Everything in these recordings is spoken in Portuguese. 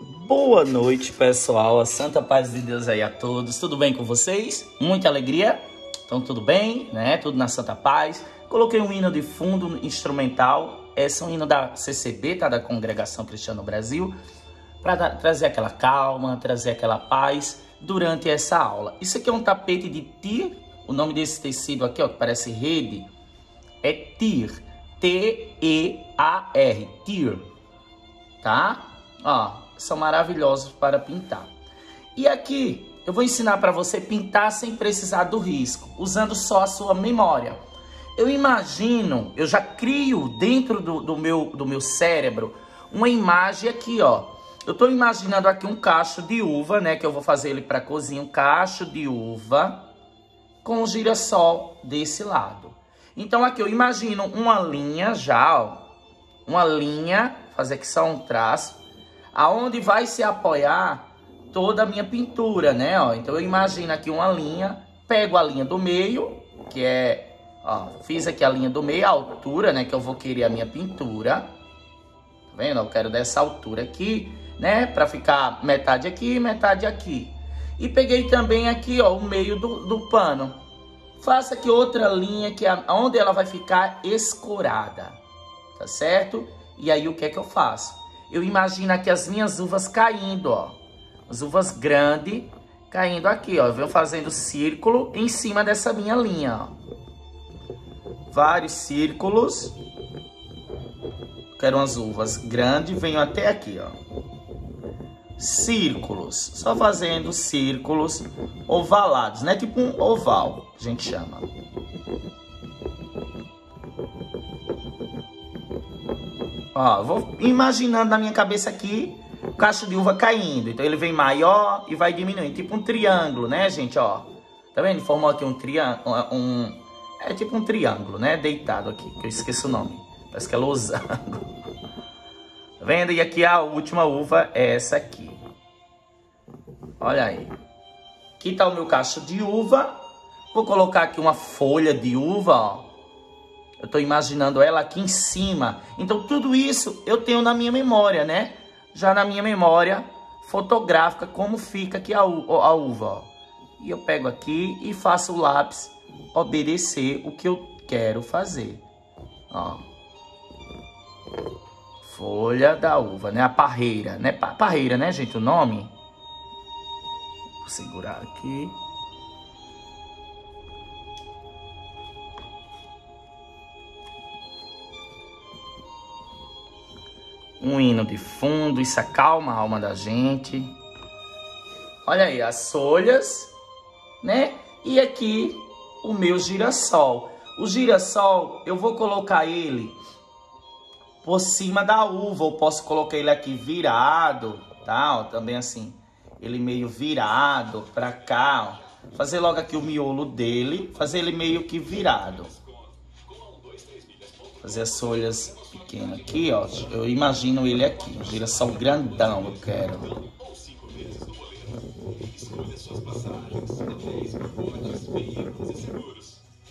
Boa noite, pessoal. A santa paz de Deus aí a todos. Tudo bem com vocês? Muita alegria? Então, tudo bem, né? Tudo na santa paz. Coloquei um hino de fundo instrumental. Esse é um hino da CCB, tá? Da Congregação Cristiana Brasil. Para trazer aquela calma, trazer aquela paz durante essa aula. Isso aqui é um tapete de tir. O nome desse tecido aqui, ó, que parece rede, é tir. T-E-A-R. Tir. Tá? Ó, são maravilhosos para pintar. E aqui eu vou ensinar para você pintar sem precisar do risco, usando só a sua memória. Eu imagino, eu já crio dentro do, do meu, do meu cérebro uma imagem aqui, ó. Eu estou imaginando aqui um cacho de uva, né? Que eu vou fazer ele para cozinha, um cacho de uva com o girassol desse lado. Então aqui eu imagino uma linha já, ó. Uma linha, fazer aqui só um traço aonde vai se apoiar toda a minha pintura, né? Ó, então eu imagino aqui uma linha, pego a linha do meio, que é, ó, fiz aqui a linha do meio, a altura, né, que eu vou querer a minha pintura. Tá vendo? Eu quero dessa altura aqui, né, para ficar metade aqui metade aqui. E peguei também aqui, ó, o meio do, do pano. Faça aqui outra linha que é onde ela vai ficar escorada, tá certo? E aí o que é que eu faço? Eu imagino aqui as minhas uvas caindo, ó. As uvas grandes caindo aqui, ó. Eu venho fazendo círculo em cima dessa minha linha, ó. Vários círculos. Quero umas uvas grandes, venho até aqui, ó. Círculos. Só fazendo círculos ovalados, né? Tipo um oval, a gente chama. Ó, vou imaginando na minha cabeça aqui o cacho de uva caindo. Então ele vem maior e vai diminuindo, tipo um triângulo, né, gente, ó. Tá vendo? Formou aqui um triângulo, um... É tipo um triângulo, né, deitado aqui, que eu esqueço o nome. Parece que é losango. Tá vendo? E aqui a última uva é essa aqui. Olha aí. Aqui tá o meu cacho de uva. Vou colocar aqui uma folha de uva, ó. Eu estou imaginando ela aqui em cima. Então, tudo isso eu tenho na minha memória, né? Já na minha memória fotográfica, como fica aqui a, a uva. Ó. E eu pego aqui e faço o lápis obedecer o que eu quero fazer. Ó. Folha da uva, né? A parreira, né? Parreira, né, gente? O nome? Vou segurar aqui. Um hino de fundo, isso acalma a alma da gente. Olha aí, as folhas, né? E aqui o meu girassol. O girassol, eu vou colocar ele por cima da uva, ou posso colocar ele aqui virado, tá? Ó, também assim, ele meio virado pra cá, ó. Fazer logo aqui o miolo dele, fazer ele meio que virado. Fazer as folhas pequenas aqui, ó. Eu imagino ele aqui. Um girassol grandão eu quero.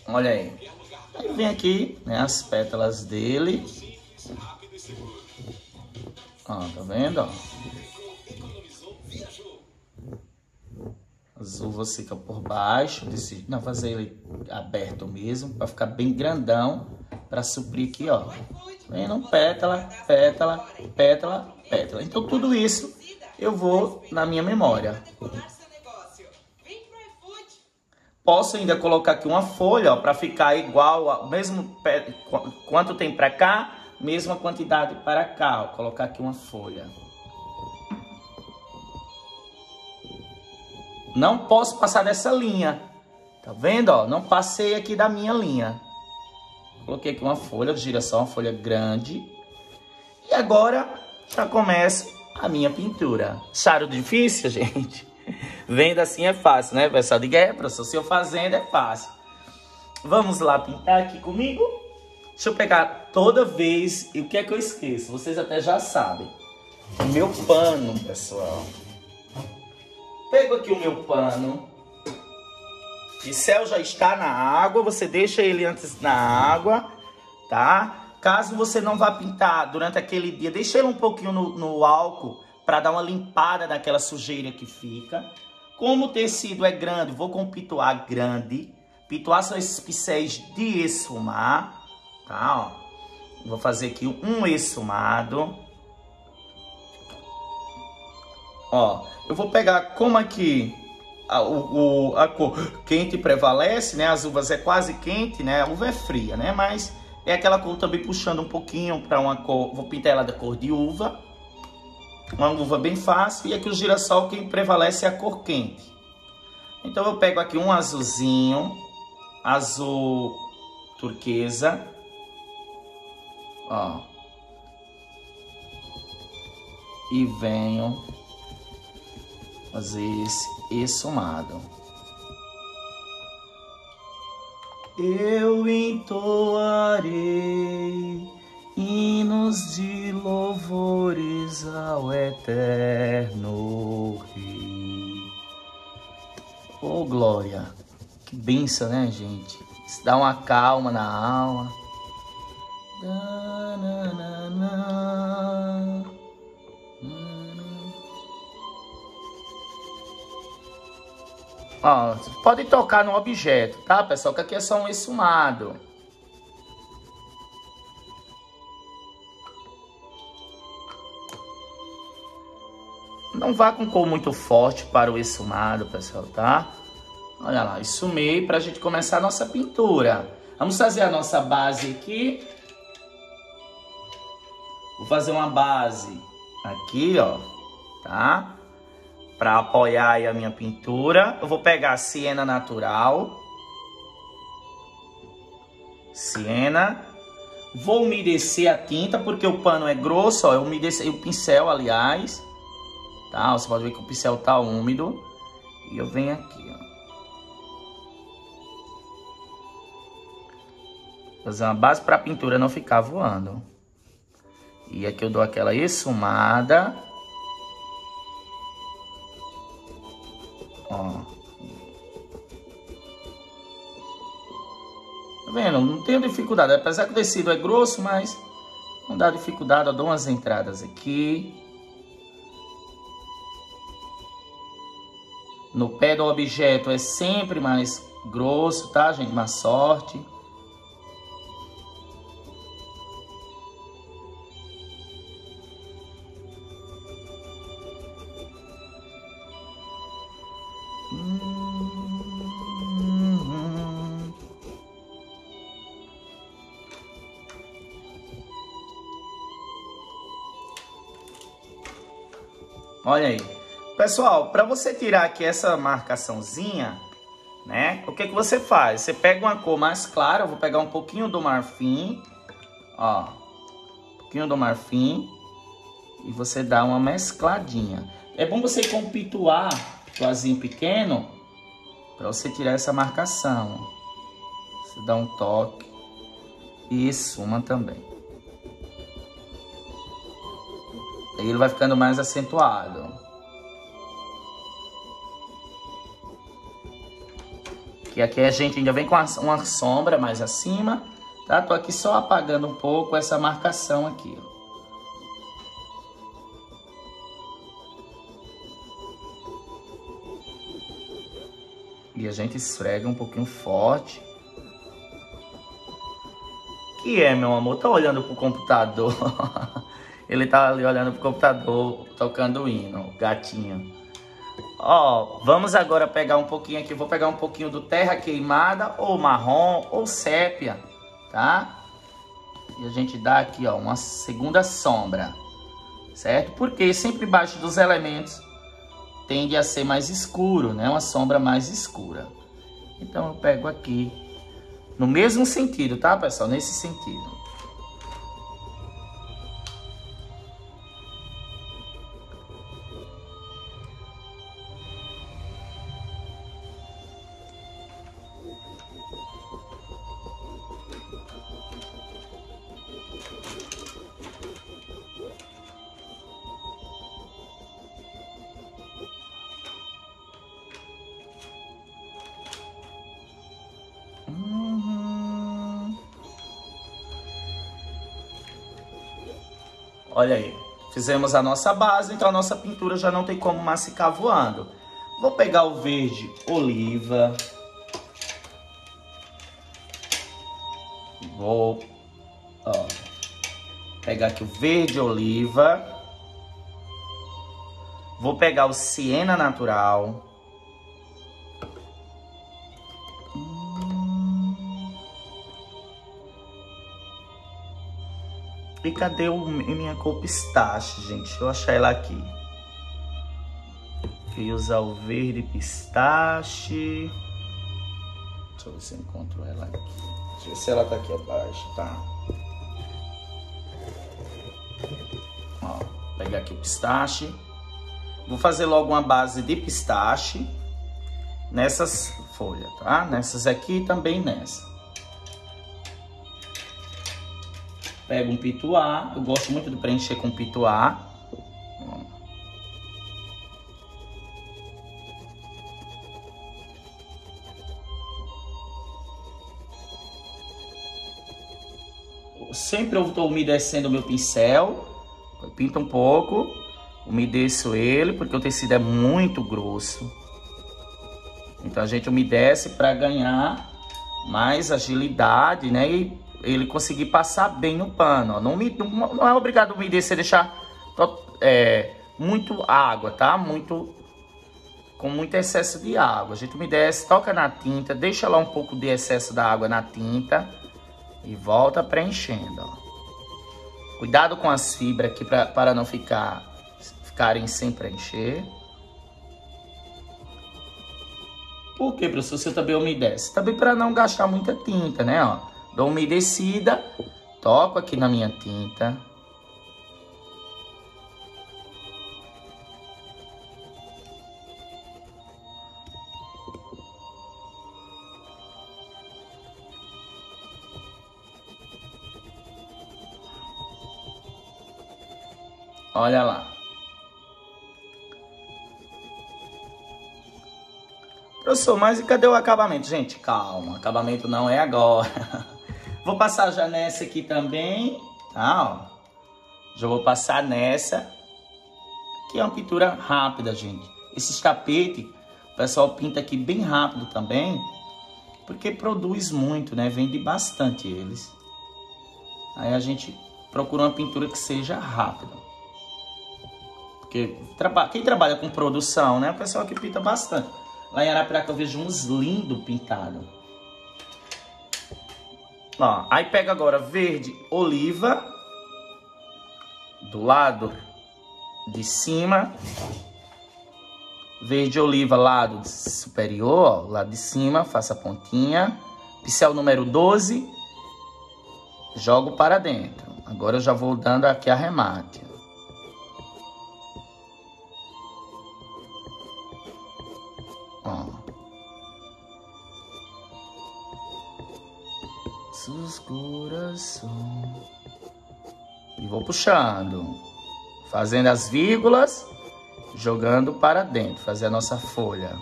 Olha aí. Aí vem aqui, né, as pétalas dele. Ó, tá vendo, ó? As uvas ficam por baixo, desse, não, fazer ele aberto mesmo, para ficar bem grandão para suprir aqui, ó. Vendo? Pétala, pétala, pétala, pétala. Então, tudo isso eu vou na minha memória. Posso ainda colocar aqui uma folha, para ficar igual, ao mesmo quanto tem para cá, mesma quantidade para cá, ó. Colocar aqui uma folha. Não posso passar dessa linha. Tá vendo, ó? Não passei aqui da minha linha. Coloquei aqui uma folha de girassol, uma folha grande. E agora já começo a minha pintura. Acharam difícil, gente? Vendo assim é fácil, né, pessoal? Diga, é, professor, fazendo é fácil. Vamos lá pintar aqui comigo? Deixa eu pegar toda vez, e o que é que eu esqueço? Vocês até já sabem. Meu pano, pessoal. Pego aqui o meu pano céu já está na água, você deixa ele antes na água, tá? Caso você não vá pintar durante aquele dia, deixa ele um pouquinho no, no álcool para dar uma limpada naquela sujeira que fica. Como o tecido é grande, vou com pituar grande. Pituar são esses pincéis de esfumar, tá? Ó. Vou fazer aqui um esfumado. Ó, eu vou pegar como aqui a, o, a cor quente prevalece, né? As uvas é quase quente, né? A uva é fria, né? Mas é aquela cor também puxando um pouquinho para uma cor, vou pintar ela da cor de uva. Uma uva bem fácil. E aqui o girassol, quem prevalece é a cor quente. Então eu pego aqui um azulzinho, azul turquesa. Ó. E venho fazer esse esfumado. Eu entoarei hinos de louvores ao eterno Rei. Oh, glória! Que benção, né, gente? Isso dá uma calma na alma. Da, na, na, na. Ó, pode tocar no objeto, tá, pessoal? Que aqui é só um esfumado. Não vá com cor muito forte para o esfumado, pessoal, tá? Olha lá, esfumei para a gente começar a nossa pintura. Vamos fazer a nossa base aqui. Vou fazer uma base aqui, ó, tá? Para apoiar a minha pintura. Eu vou pegar siena natural. Siena. Vou umedecer a tinta, porque o pano é grosso, ó. Eu umedeci o pincel, aliás. Tá? Você pode ver que o pincel tá úmido. E eu venho aqui, ó. Fazer uma base para a pintura não ficar voando. E aqui eu dou aquela esfumada. Tá vendo? Não tenho dificuldade. Apesar que o tecido é grosso, mas não dá dificuldade. Eu dou umas entradas aqui. No pé do objeto é sempre mais grosso, tá, gente? Uma sorte. Olha aí. Pessoal, para você tirar aqui essa marcaçãozinha, né? O que que você faz? Você pega uma cor mais clara, eu vou pegar um pouquinho do marfim, ó. Um pouquinho do marfim e você dá uma mescladinha. É bom você ir com o pituar, pituazinho pequeno, para você tirar essa marcação. Você dá um toque e suma também. Ele vai ficando mais acentuado. Que aqui a gente ainda vem com uma sombra mais acima, tá? Tô aqui só apagando um pouco essa marcação aqui, ó. E a gente esfrega um pouquinho forte. Que é, meu amor? Tá olhando pro computador. Ele tá ali olhando pro computador, tocando o hino, gatinho. Ó, vamos agora pegar um pouquinho aqui. Vou pegar um pouquinho do terra queimada, ou marrom, ou sépia, tá? E a gente dá aqui, ó, uma segunda sombra, certo? Porque sempre embaixo dos elementos tende a ser mais escuro, né? Uma sombra mais escura. Então eu pego aqui, no mesmo sentido, tá, pessoal? Nesse sentido. Olha aí. Fizemos a nossa base, então a nossa pintura já não tem como mais ficar voando. Vou pegar o verde oliva. Vou ó, pegar aqui o verde oliva. Vou pegar o siena natural. E cadê o, minha cor pistache, gente? Deixa eu achar ela aqui. Queria usar o verde pistache. Deixa eu ver se eu encontro ela aqui. Deixa eu ver se ela tá aqui abaixo, tá? Ó, pegar aqui o pistache. Vou fazer logo uma base de pistache nessas folhas, tá? Nessas aqui e também nessa. Pego um pituá, eu gosto muito de preencher com pituá. Sempre eu estou umedecendo o meu pincel, pinta um pouco, umedeço ele, porque o tecido é muito grosso. Então a gente umedece para ganhar mais agilidade, né? E ele conseguir passar bem no pano. Ó. Não, não, não é obrigado a umedecer, deixar é, muito água, tá? Muito com muito excesso de água. A gente umedece, toca na tinta, deixa lá um pouco de excesso da água na tinta e volta preenchendo, ó. Cuidado com as fibras aqui pra, para não ficar ficarem sem preencher. Por que, professor? Você também umedece? Também para não gastar muita tinta, né? Ó. Dou uma umedecida, toco aqui na minha tinta. Olha lá. Professor, mas e cadê o acabamento? Gente, calma, acabamento não é agora. Vou passar já nessa aqui também, tá? Ó. Já vou passar nessa, que é uma pintura rápida, gente. Esses tapetes, o pessoal pinta aqui bem rápido também, porque produz muito, né? Vende bastante eles. Aí a gente procura uma pintura que seja rápida. Porque quem trabalha com produção, né? O pessoal que pinta bastante. Lá em Arapiraca eu vejo uns lindos pintados. Ó, aí pega agora verde oliva do lado de cima. Verde oliva lado superior, ó, lado de cima, faça a pontinha. Pincel número 12. Jogo para dentro. Agora eu já vou dando aqui arremate. Nossos corações. E vou puxando, fazendo as vírgulas, jogando para dentro, fazer a nossa folha.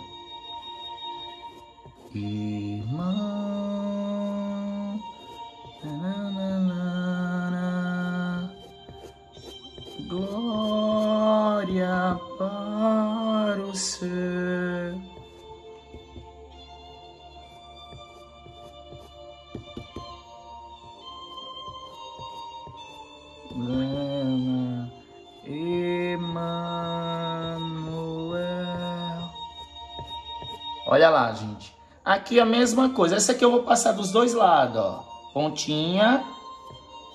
Irmão, Aqui a mesma coisa. Essa aqui eu vou passar dos dois lados, ó. Pontinha.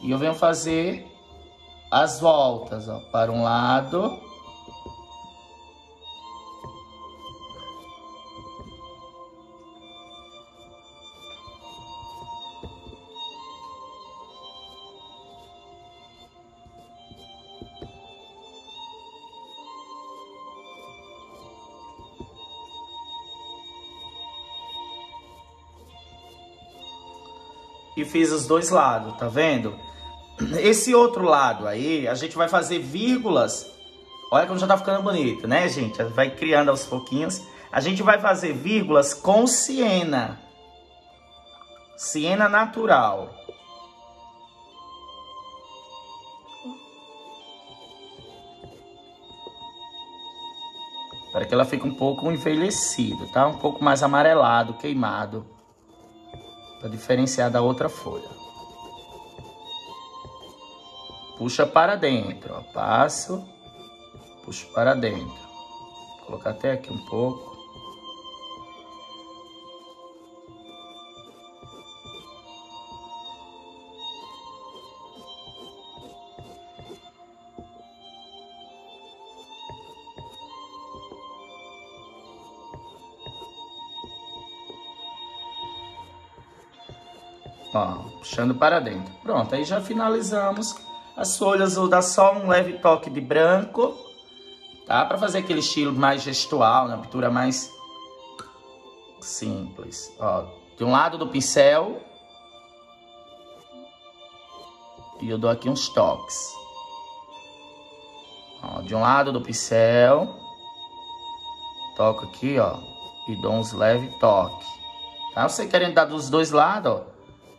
E eu venho fazer as voltas, ó. Para um lado Fiz os dois lados, tá vendo? Esse outro lado aí, a gente vai fazer vírgulas. Olha como já tá ficando bonito, né, gente? Vai criando aos pouquinhos. A gente vai fazer vírgulas com siena. Siena natural. Para que ela fique um pouco envelhecida, tá? Um pouco mais amarelado, queimado para diferenciar da outra folha. Puxa para dentro, ó. Passo, puxo para dentro. Vou colocar até aqui um pouco. Puxando para dentro. Pronto, aí já finalizamos. As folhas vou dar só um leve toque de branco, tá? Para fazer aquele estilo mais gestual, na pintura mais simples. Ó, de um lado do pincel. E eu dou aqui uns toques. Ó, de um lado do pincel. Toco aqui, ó. E dou uns leves toques. Tá? Você querendo dar dos dois lados, ó.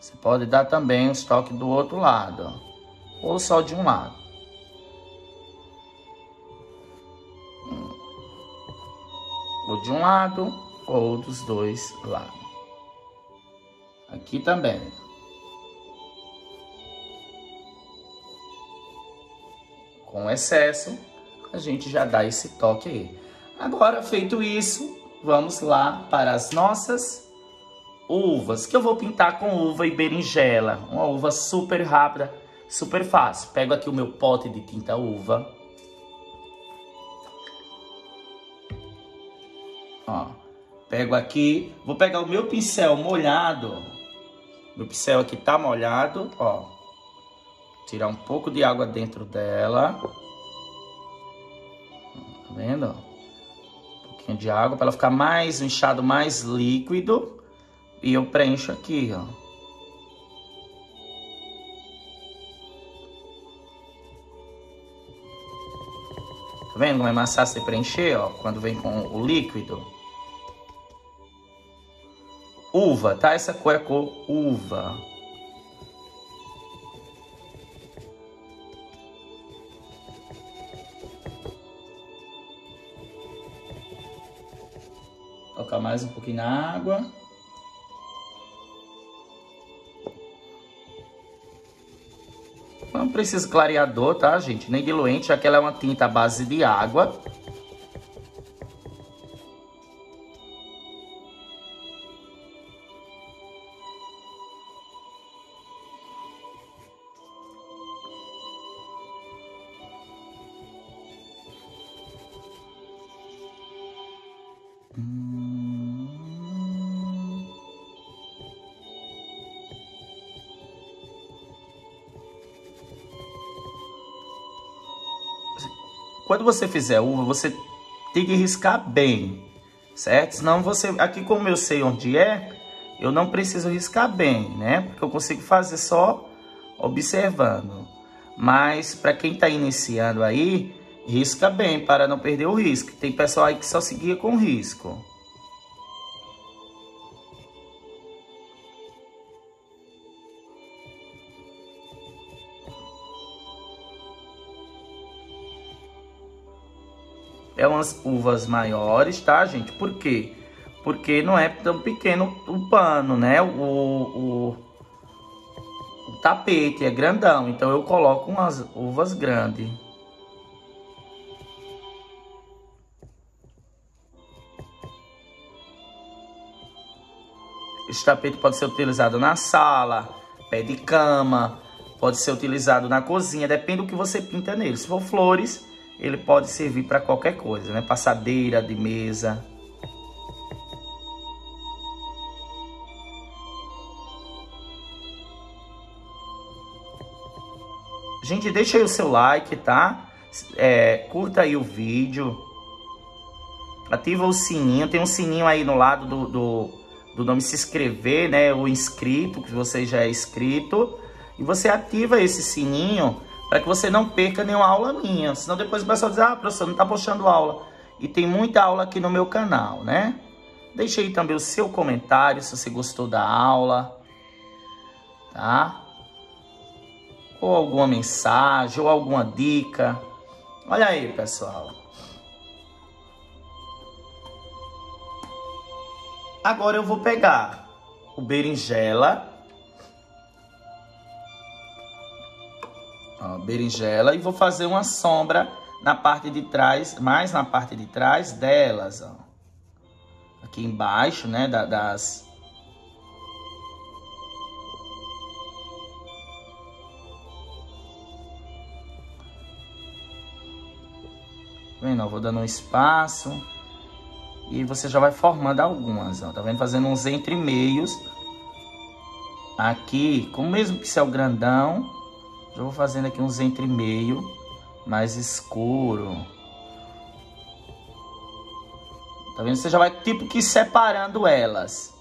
Você pode dar também os toques do outro lado, ó, ou só de um lado. Ou de um lado, ou dos dois lados. Aqui também. Com excesso, a gente já dá esse toque aí. Agora, feito isso, vamos lá para as nossas uvas, que eu vou pintar com uva e berinjela. Uma uva super rápida, super fácil. Pego aqui o meu pote de tinta uva. Ó, pego aqui, vou pegar o meu pincel molhado. Meu pincel aqui tá molhado, ó. Tirar um pouco de água dentro dela. Tá vendo? Um pouquinho de água para ela ficar mais, um inchado mais líquido. E eu preencho aqui, ó. Tá vendo como é mais fácil de preencher, ó? Quando vem com o líquido. Uva, tá? Essa cor é cor uva. Colocar mais um pouquinho na água. Precisa clareador, tá, gente? Nem diluente, já que ela é uma tinta à base de água. Quando você fizer uva, você tem que riscar bem, certo? Senão você, aqui como eu sei onde é, eu não preciso riscar bem, né? Porque eu consigo fazer só observando. Mas para quem está iniciando aí, risca bem para não perder o risco. Tem pessoal aí que só seguia com risco. É umas uvas maiores, tá, gente? Por quê? Porque não é tão pequeno o pano, né? O, o, o tapete é grandão, então eu coloco umas uvas grandes. Esse tapete pode ser utilizado na sala, pé de cama, pode ser utilizado na cozinha, depende do que você pinta nele. Se for flores, ele pode servir para qualquer coisa, né? Passadeira de mesa. Gente, deixa aí o seu like, tá? É, curta aí o vídeo. Ativa o sininho. Tem um sininho aí no lado do, do, do nome se inscrever, né? O inscrito, que você já é inscrito. E você ativa esse sininho para que você não perca nenhuma aula minha. Senão depois o pessoal diz, ah, professor, não está postando aula. E tem muita aula aqui no meu canal, né? Deixe aí também o seu comentário se você gostou da aula, tá? Ou alguma mensagem, ou alguma dica. Olha aí, pessoal. Agora eu vou pegar o berinjela Ó, berinjela e vou fazer uma sombra na parte de trás, mais na parte de trás delas, ó. Aqui embaixo, né, da, das... Vendo? Eu vou dando um espaço. E você já vai formando algumas, ó. Tá vendo? Fazendo uns entre meios. Aqui, com o mesmo pincel grandão, já vou fazendo aqui uns entre meio mais escuro. Tá vendo? Você já vai tipo que separando elas.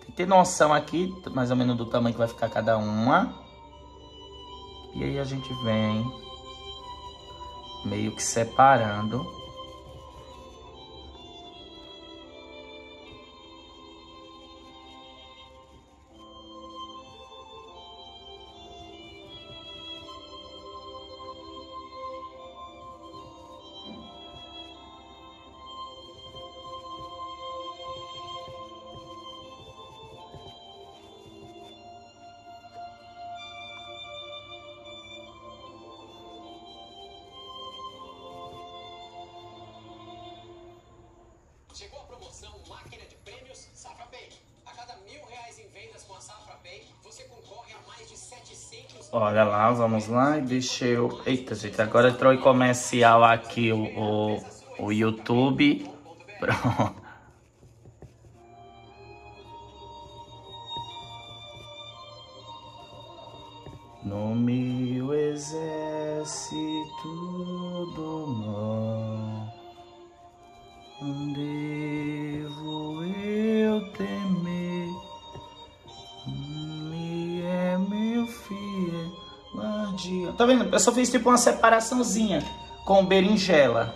Tem que ter noção aqui, mais ou menos do tamanho que vai ficar cada uma. E aí a gente vem meio que separando. Olha lá, vamos lá e deixa eu... Eita, gente, agora entrou em comercial aqui o, o, o YouTube. Pronto. Eu só fiz tipo uma separaçãozinha com berinjela.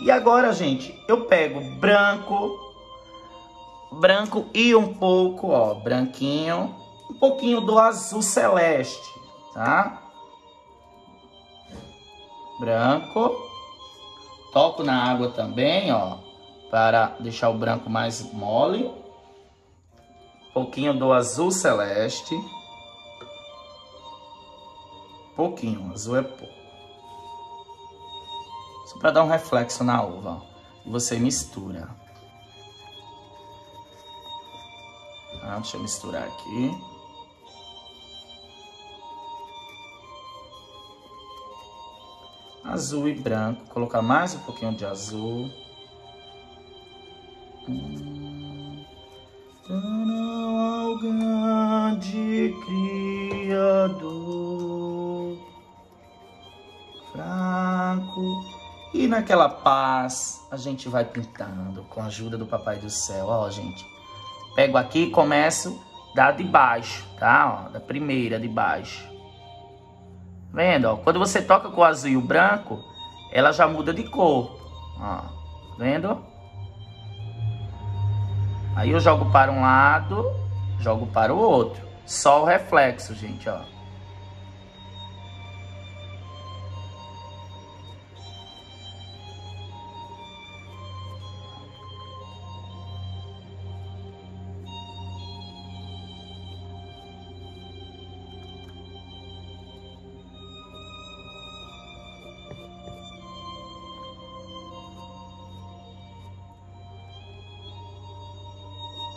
E agora, gente, eu pego branco, branco e um pouco, ó, branquinho, um pouquinho do azul celeste, tá? Branco. Toco na água também, ó, para deixar o branco mais mole. Pouquinho do azul celeste. Pouquinho, azul é pouco. Só para dar um reflexo na uva. E você mistura. Ah, deixa eu misturar aqui. Azul e branco. Colocar mais um pouquinho de azul. Criador, fraco. E naquela paz, a gente vai pintando com a ajuda do Papai do Céu. Ó, gente. Pego aqui e começo da de baixo, tá? Ó, da primeira de baixo. Vendo? Ó, quando você toca com o azul e o branco, ela já muda de cor. Ó, vendo? Aí eu jogo para um lado, jogo para o outro. Só o reflexo, gente, ó.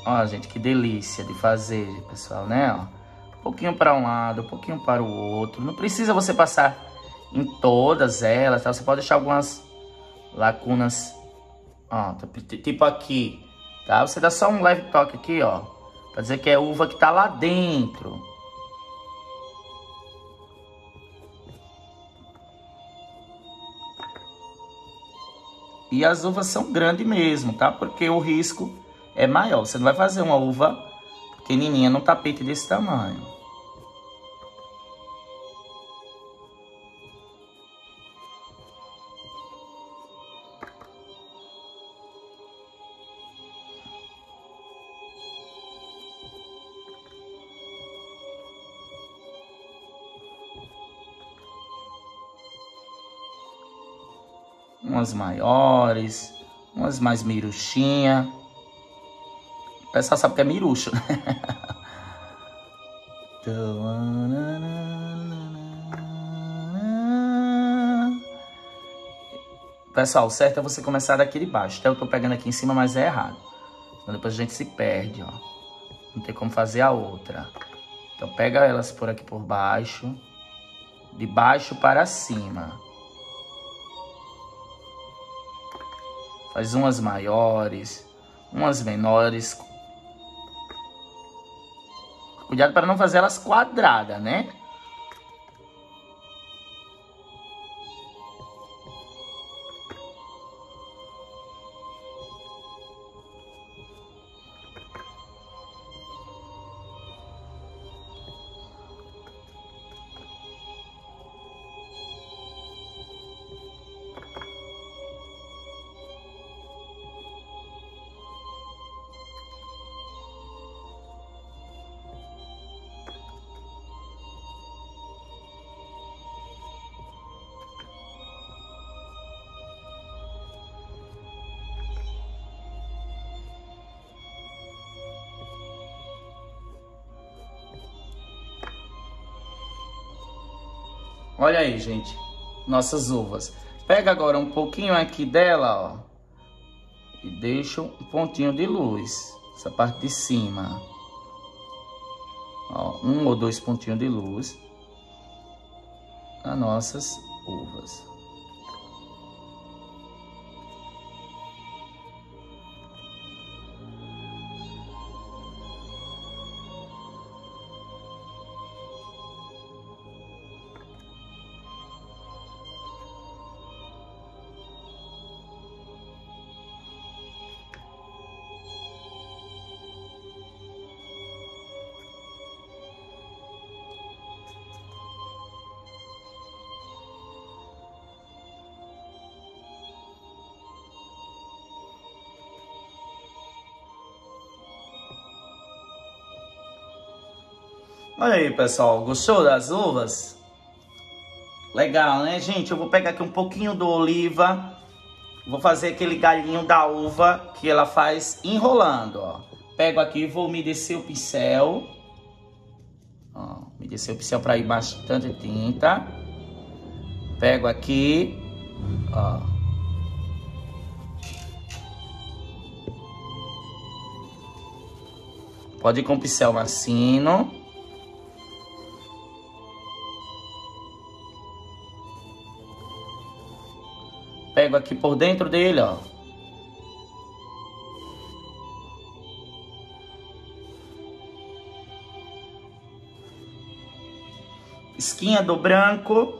Ó, gente, que delícia de fazer, pessoal, né? Ó, um pouquinho para um lado, um pouquinho para o outro. Não precisa você passar em todas elas, tá? Você pode deixar algumas lacunas, ó, tipo aqui, tá? Você dá só um leve toque aqui, ó, para dizer que é uva que tá lá dentro. E as uvas são grandes mesmo, tá? Porque o risco é maior. Você não vai fazer uma uva pequenininha num tapete desse tamanho. umas maiores, umas mais miruchinha. O pessoal sabe que é mirucho, né? Pessoal, o certo é você começar daqui de baixo. Até eu tô pegando aqui em cima, mas é errado. Então depois a gente se perde, ó. Não tem como fazer a outra. Então pega elas por aqui por baixo. De baixo para cima. Faz umas maiores, umas menores. Cuidado para não fazer elas quadradas, né? Olha aí, gente, nossas uvas. Pega agora um pouquinho aqui dela, ó, e deixa um pontinho de luz, essa parte de cima. Ó, um ou dois pontinhos de luz nas nossas uvas. Olha aí, pessoal. Gostou das uvas? Legal, né, gente? Eu vou pegar aqui um pouquinho do oliva. Vou fazer aquele galinho da uva que ela faz enrolando, ó. Pego aqui e vou umedecer o pincel. Ó, umedecer o pincel para ir bastante tinta. Pego aqui, ó. Pode ir com pincel macio. Pego aqui por dentro dele, ó. Esquinha do branco.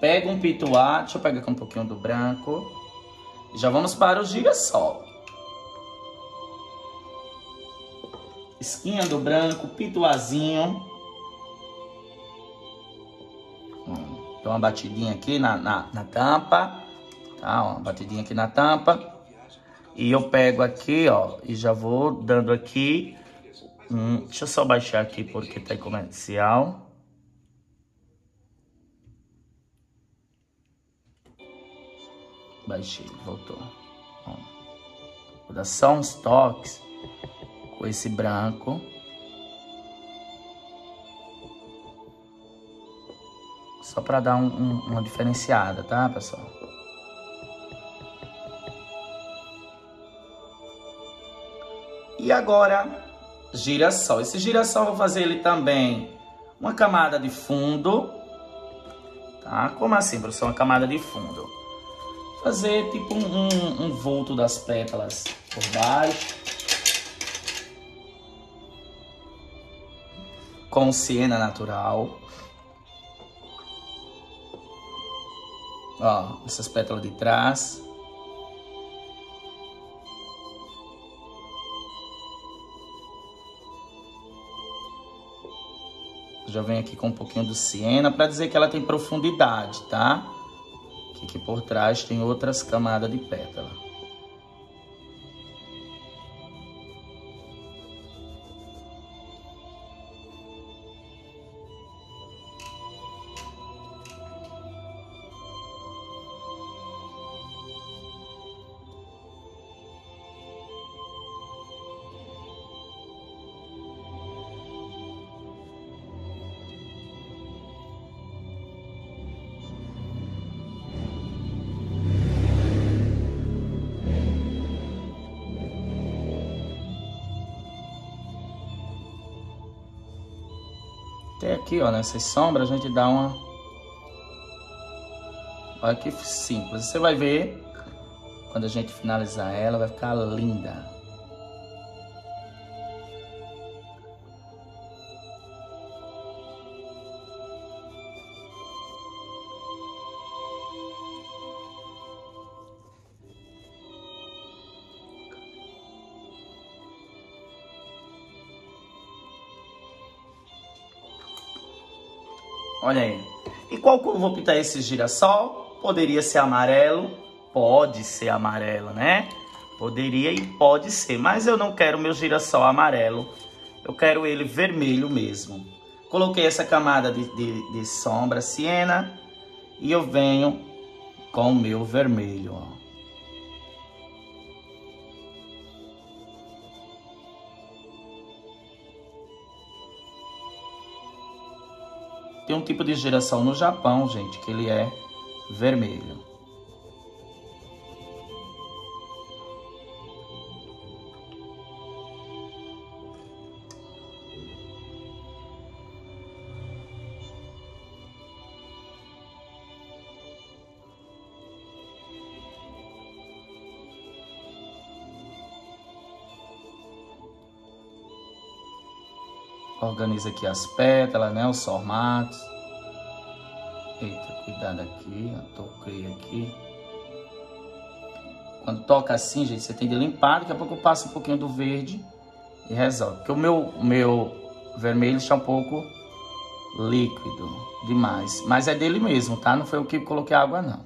Pega um pituá. Deixa eu pegar aqui um pouquinho do branco. Já vamos para o girassol. Esquinha do branco, pituazinho. Dou uma batidinha aqui na, na, na tampa, tá? Uma batidinha aqui na tampa. E eu pego aqui, ó, e já vou dando aqui. Hum, deixa eu só baixar aqui porque tá em comercial. Baixei, voltou. Vou dar só uns toques com esse branco. Só para dar um, um, uma diferenciada, tá, pessoal? E agora, girassol. Esse girassol eu vou fazer ele também uma camada de fundo. Tá? Como assim, professor? Uma camada de fundo. Fazer tipo um, um, um vulto das pétalas por baixo. Com siena natural. Ó, essas pétalas de trás. Já vem aqui com um pouquinho do siena para dizer que ela tem profundidade, tá? Que aqui por trás tem outras camadas de pétala. Nessas sombras, a gente dá uma... Olha que simples. Você vai ver, quando a gente finalizar ela, vai ficar linda. Olha aí. E qual cor eu vou pintar esse girassol? Poderia ser amarelo, pode ser amarelo, né? Poderia e pode ser, mas eu não quero meu girassol amarelo. Eu quero ele vermelho mesmo. Coloquei essa camada de, de, de sombra siena e eu venho com o meu vermelho, ó. Tem um tipo de girassol no Japão, gente, que ele é vermelho. Organiza aqui as pétalas, né? Os formatos. Eita, cuidado aqui. toquei aqui. Quando toca assim, gente, você tem de limpar. Daqui a pouco eu passo um pouquinho do verde e resolve. Porque o meu, meu vermelho está um pouco líquido demais. Mas é dele mesmo, tá? Não foi o que coloquei água, não.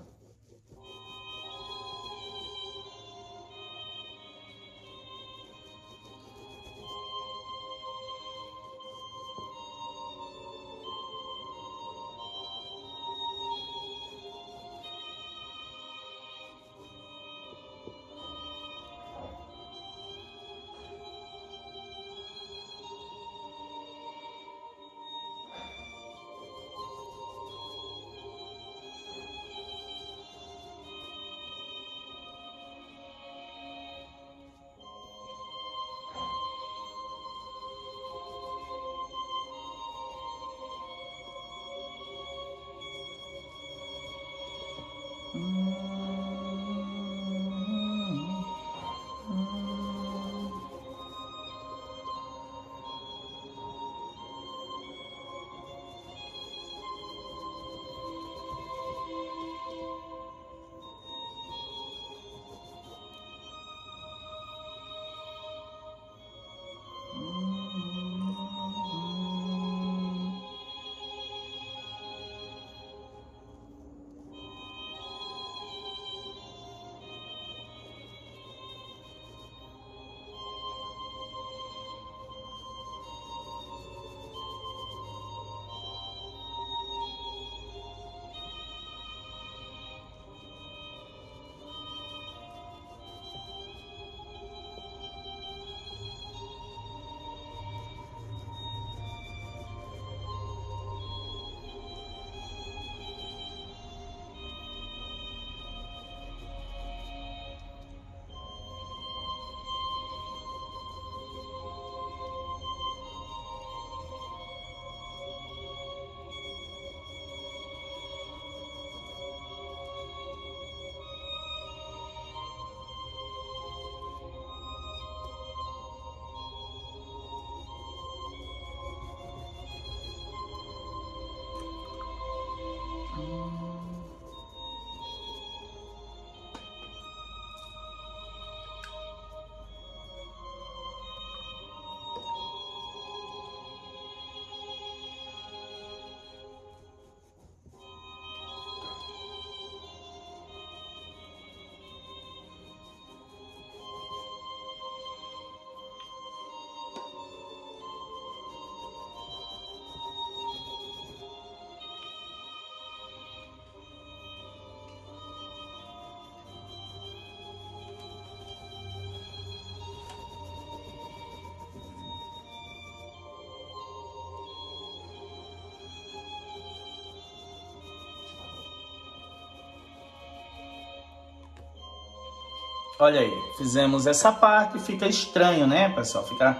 Olha aí, fizemos essa parte, fica estranho, né, pessoal? Fica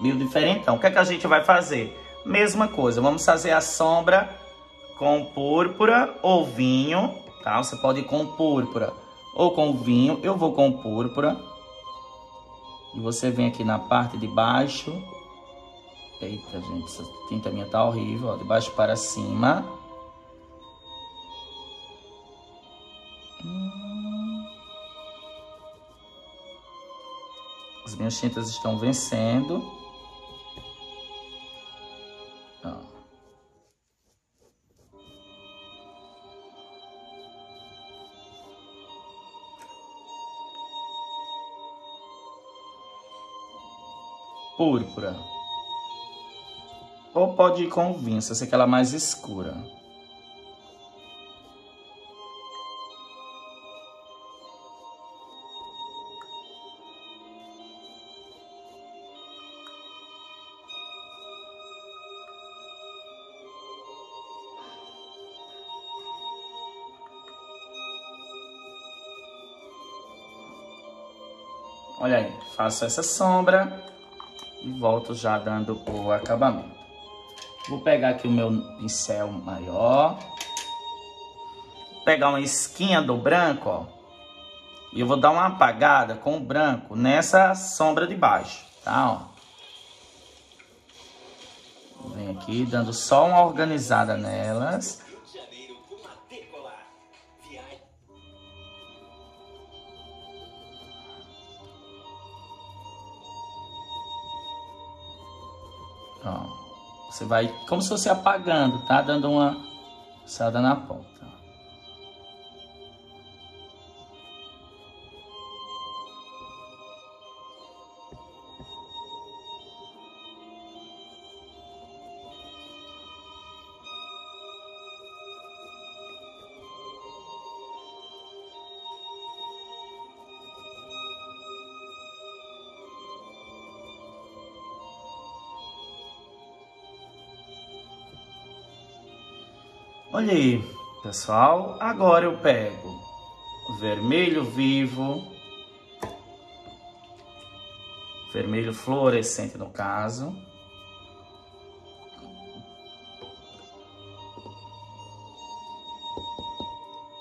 meio diferente. Então, o que é que a gente vai fazer? mesma coisa. Vamos fazer a sombra com púrpura ou vinho, tá? Você pode ir com púrpura ou com vinho. Eu vou com púrpura. E você vem aqui na parte de baixo. Eita, gente, essa tinta minha tá horrível, ó. De baixo para cima. As minhas tintas estão vencendo. púrpura. Ou pode ir com se você quer ela mais escura. Faço essa sombra e volto já dando o acabamento. Vou pegar aqui o meu pincel maior. Pegar uma esquinha do branco, ó. E eu vou dar uma apagada com o branco nessa sombra de baixo, tá? Ó. Vem aqui dando só uma organizada nelas. Você vai como se fosse apagando, tá? Dando uma passada na ponta. Olha aí, pessoal. Agora eu pego vermelho vivo, vermelho fluorescente no caso.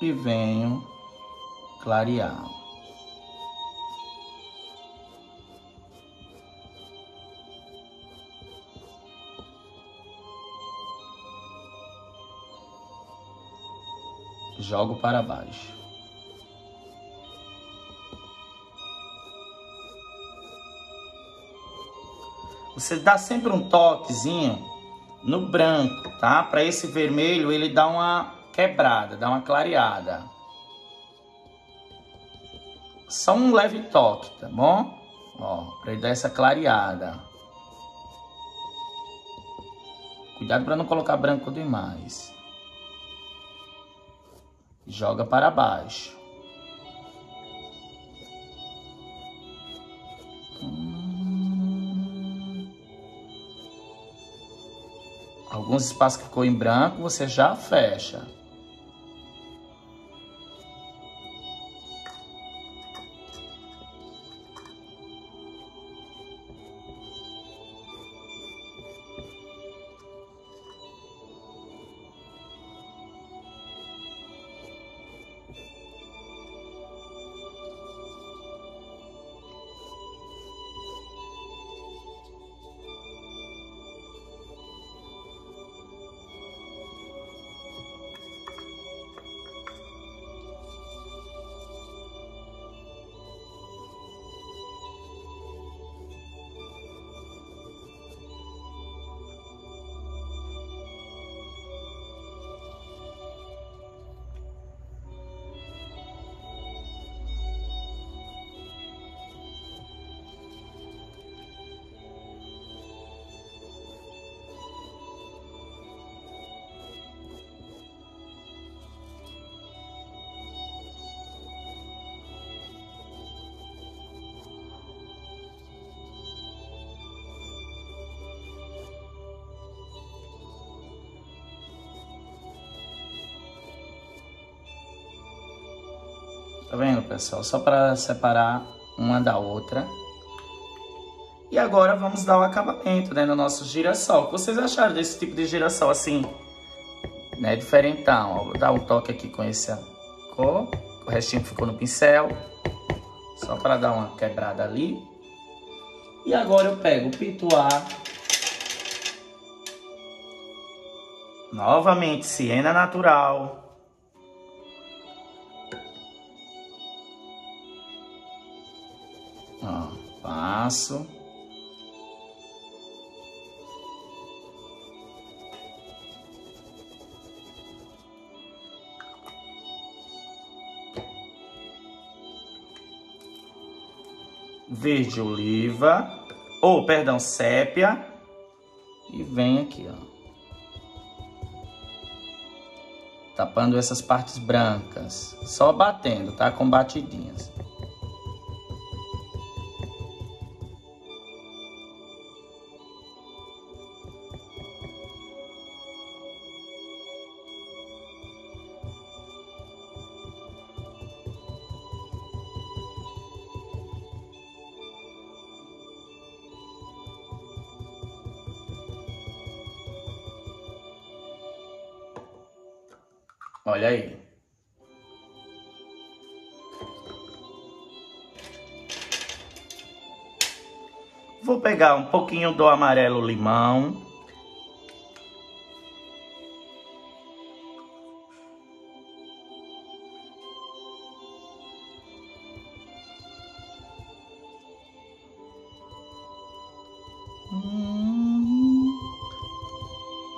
E venho clarear. Jogo para baixo. Você dá sempre um toquezinho no branco, tá? Para esse vermelho ele dá uma quebrada, dá uma clareada. Só um leve toque, tá bom? Ó, para ele dar essa clareada. Cuidado para não colocar branco demais joga para baixo. Alguns espaços que ficou em branco, você já fecha. Tá vendo, pessoal? Só para separar uma da outra. E agora vamos dar o acabamento, né, no nosso girassol. O que vocês acharam desse tipo de girassol assim, né, diferentão? Vou dar um toque aqui com essa cor, o restinho ficou no pincel, só para dar uma quebrada ali. E agora eu pego o pituá, novamente siena natural, passo. Verde oliva, ou oh, perdão, sépia. E vem aqui, ó. Tapando essas partes brancas. Só batendo, tá? Com batidinhas. Olha aí. Vou pegar um pouquinho do amarelo limão. Hum,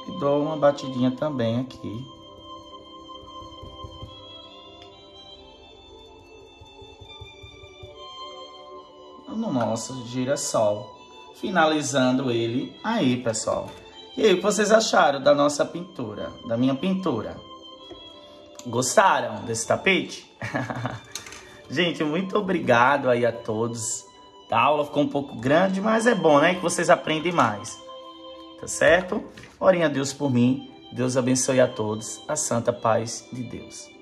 e dou uma batidinha também aqui. Nosso girassol, finalizando ele aí, pessoal. E aí, o que vocês acharam da nossa pintura, da minha pintura? Gostaram desse tapete? Gente, muito obrigado aí a todos. A aula ficou um pouco grande, mas é bom, né? Que vocês aprendem mais. Tá certo? Orem a Deus por mim. Deus abençoe a todos. A santa paz de Deus.